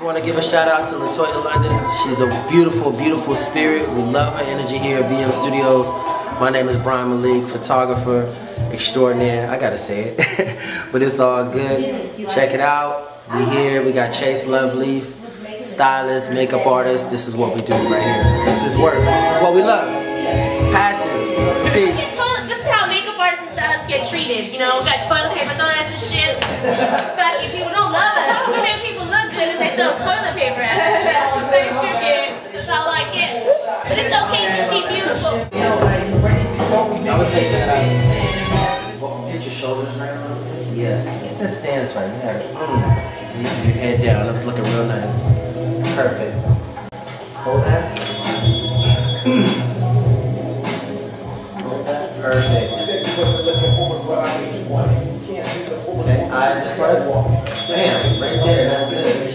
Just want to give a shout out to Latoya London. She's a beautiful, beautiful spirit. We love her energy here at BM Studios. My name is Bryon Malik, photographer extraordinaire. I gotta say it, but it's all good. Check it out. We here. We got Chase Loveleaf, stylist, makeup artist. This is what we do right here. This is work. This is what we love. Passion. Peace. This is how makeup artists and stylists get treated. You know, we got toilet paper thrown at us shit. Fucking people take that out. Get your shoulders right Yes. Get that stance right. there. Mm. Your head down. That's looking real nice. Perfect. Hold that. Hold that. Perfect. Okay, eyes just right. Bam, right there. That's good.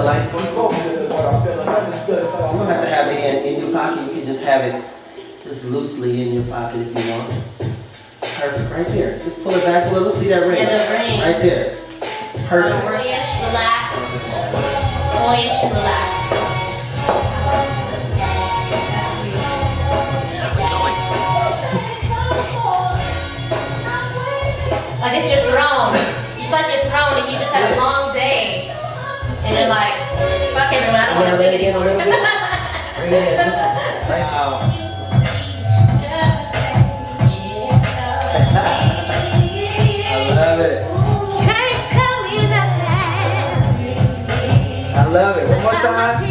The light. You don't have to have it in, in your pocket. You can just have it just loosely in your pocket if you want. Perfect. Right there. Just pull it back a little. See that ring? Yeah, the ring. Right there. Perfect. Boyish, relax. Boyish, relax. Like it's your throne. It's like your throne and you just had a long day. And you're like, fuck everyone, I don't want to sing anymore. Bring it in. Just- Wow. I love it. Can't tell me nothing. I love it. One more time.